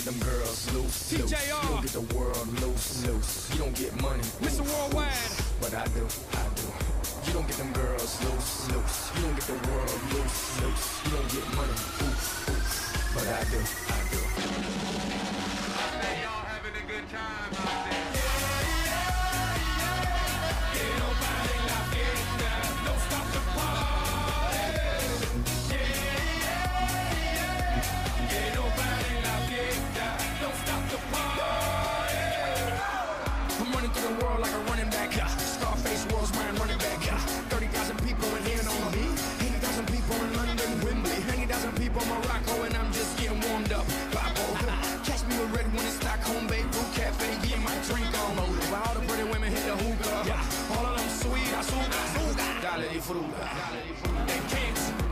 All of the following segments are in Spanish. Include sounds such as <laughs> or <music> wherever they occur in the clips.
get them girls loose, loose. TJR. You don't get the world loose, loose. You don't get money, Mr. oof, Worldwide. oof. But I do, I do. You don't get them girls loose, loose. You don't get the world loose, loose. You don't get money, oof, oof. But I do, I do. y'all having a good time world like a running back. Yeah. Scarface world's mine running back. Yeah. 30,000 people in here on me. 80,000 people in London, Wembley. 90,000 people in Morocco, and I'm just getting warmed up. Bible. Catch me with red when it's Stockholm, Beirut Cafe, getting my drink on. While all the pretty women hit the hookah. Yeah. All of them sweet, I suga. Dale di fruta. They can't,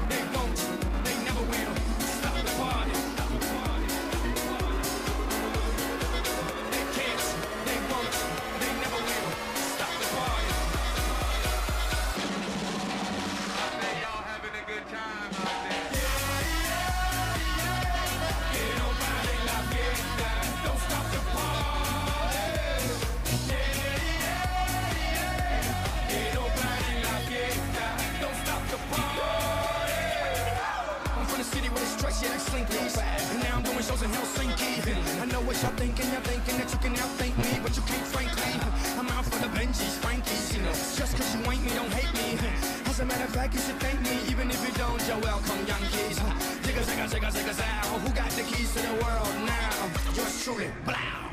stress, yeah, like slinkies. And now I'm doing shows in Helsinki. I know what y'all thinking, y'all thinking that you can outthink me, but you can't, frankly. I'm out for the Benjis, Frankies, you know. Just cause you ain't me, don't hate me. As a matter of fact, you should thank me, even if you don't, you're welcome, Yankees. Zigga, zigga, zigga, zigga, zow. Who got the keys to the world now? Yours truly, blow.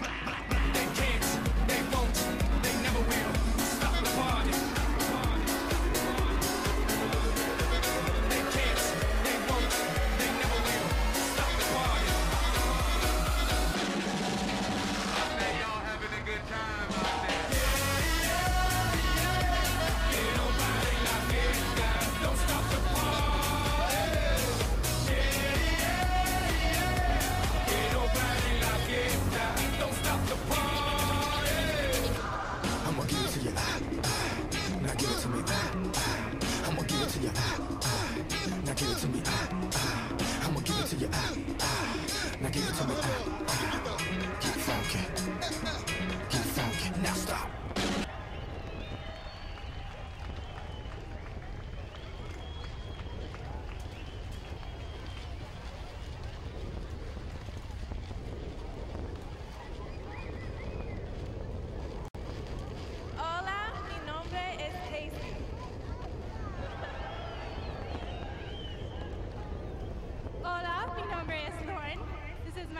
To you. Now give it to me. I'ma give it to you. Now give it to me. I'ma give it to you. Now give it to me.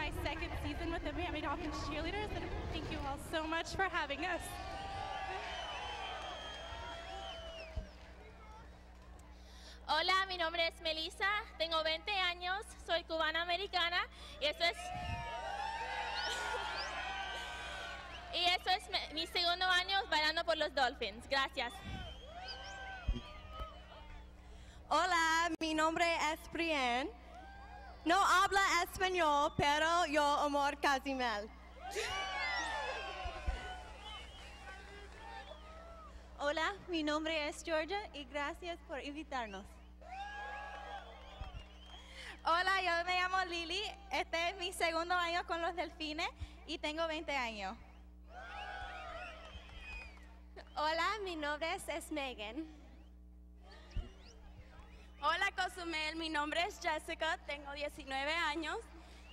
My second season with the Miami Dolphins cheerleaders, and thank you all so much for having us. Hola, mi nombre es Melissa, tengo 20 años, soy cubana americana y eso es <laughs> y eso es mi- mi segundo año bailando por los Dolphins. Gracias. Hola, mi nombre es Brienne. No habla español, pero yo amor Casimel. Hola, mi nombre es Georgia y gracias por invitarnos. Hola, yo me llamo Lily. Este es mi segundo año con los delfines y tengo 20 años. Hola, mi nombre es Megan. Hola Cozumel, mi nombre es Jessica, tengo 19 años.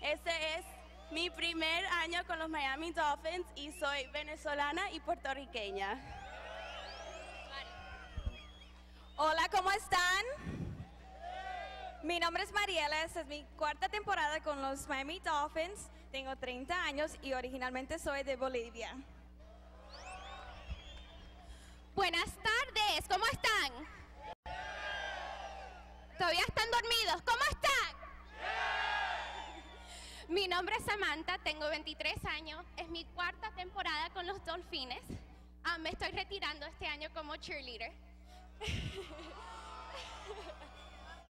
Este es mi primer año con los Miami Dolphins y soy venezolana y puertorriqueña. Hola, ¿cómo están? Mi nombre es Mariela, esta es mi cuarta temporada con los Miami Dolphins. Tengo 30 años y originalmente soy de Bolivia. Buenas tardes, ¿cómo están? ¿Todavía están dormidos? ¿Cómo están? Mi nombre es Samantha, tengo 23 años, es mi cuarta temporada con los Dolphines. Ah, me estoy retirando este año como cheerleader. <laughs>